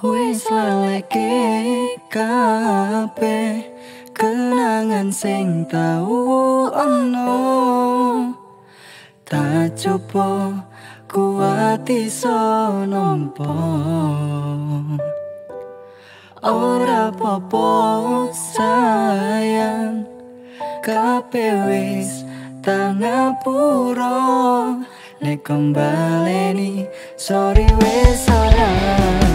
Wis leleke kape kenangan sing tau ono. Tak Tacopo kuati sonompo Ora popo sayang kape wis tangapuro Nek kembali sorry wis sayang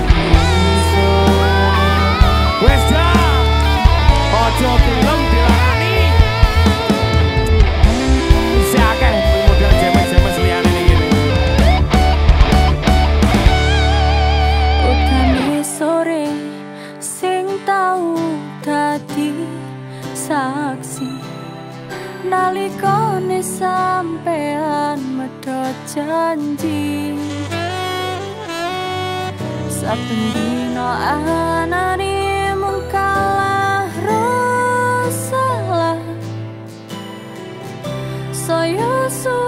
saksi. Nalikane sampean medhot janji. Saben dina anane mung kalah rasa saya suwi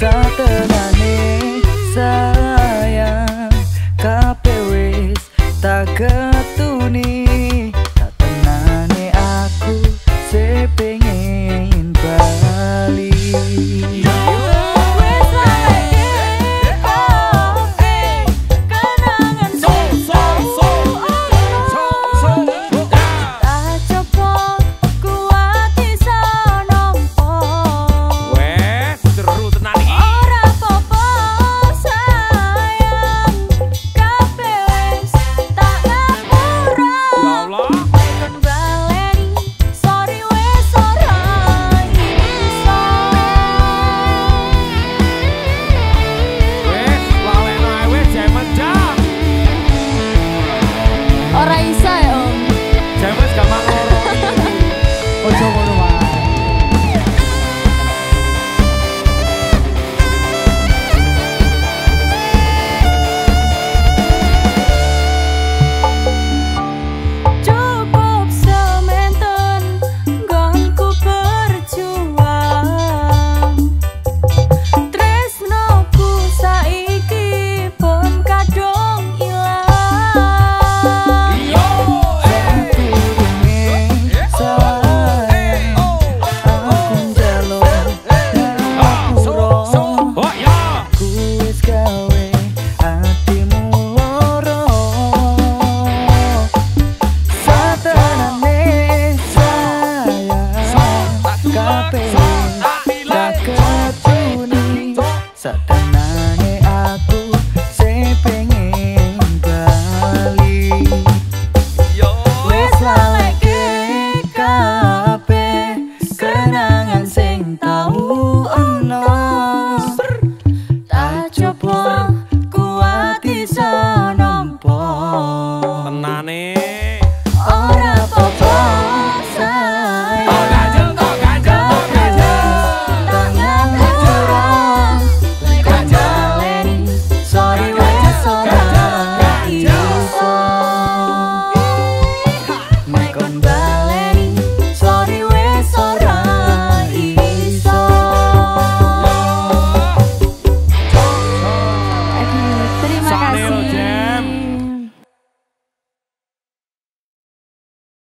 Saturday